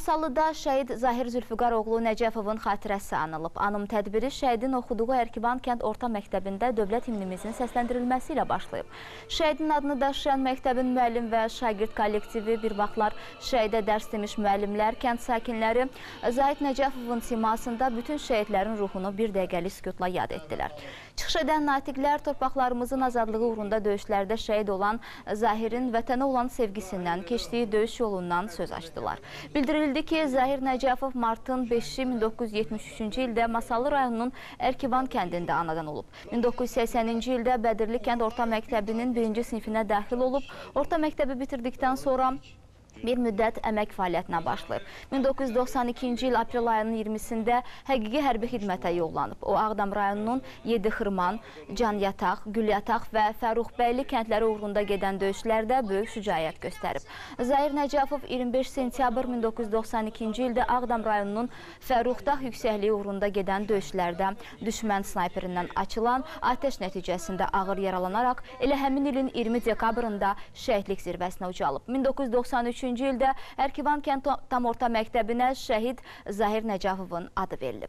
Masallıda şəhid Zahir Zülfüqar oğlu Nəcəfovun xatirəsi anılıb. Anım tədbiri şəhidin oxuduğu Ərkivan kənd orta məktəbində dövlət himnimizin səsləndirilməsi ilə başlayıb. Şəhidin adını daşıyan məktəbin müəllim və şagird kollektivi bir vaxtlar şəhidə dərs demiş müəllimlər, kənd sakinləri Zahid Nəcəfovun simasında bütün şəhidlərin ruhunu bir dəqiqəlik sükutla yad etdilər. Çıxış edən natiqlər torpaqlarımızın azadlığı uğrunda döyüşlərdə şəhid olan Zahirin vətənə olan sevgisindən, keçdiyi döyüş yolundan söz açdılar. Bildirildi ki, Zahir Nəcəfov martın 5-i 1973-cü ildə Masallı rayonunun Ərkivan kəndində anadan olub. 1980-ci ildə Bədirli kənd orta məktəbinin birinci sinifinə daxil olub. Orta məktəbi bitirdikdən sonra bir müddət əmək fəaliyyətinə başlayıb. 1992-ci il aprel ayının 20-sində həqiqi hərbi xidmətə yollanıb. O, Ağdam rayonunun Yedixırman, Canyataq, Gülyataq və Fəruxbəyli kəndləri uğrunda gedən döyüşlərdə böyük şücaət göstərib. Zahir Nəcəfov 25 sentyabr 1992-ci ildə Ağdam rayonunun Fəruxdağ yüksəkliyi uğrunda gedən döyüşlərdə düşmən snayperindən açılan atəş nəticəsində ağır yaralanaraq elə həmin ilin 20 dekabrında şəhidlik zirvəsinə ucalıb. 1993 2023-cü ildə Ərkivan kənd tam orta məktəbinə şəhid Zahir Nəcəfovun adı verilib.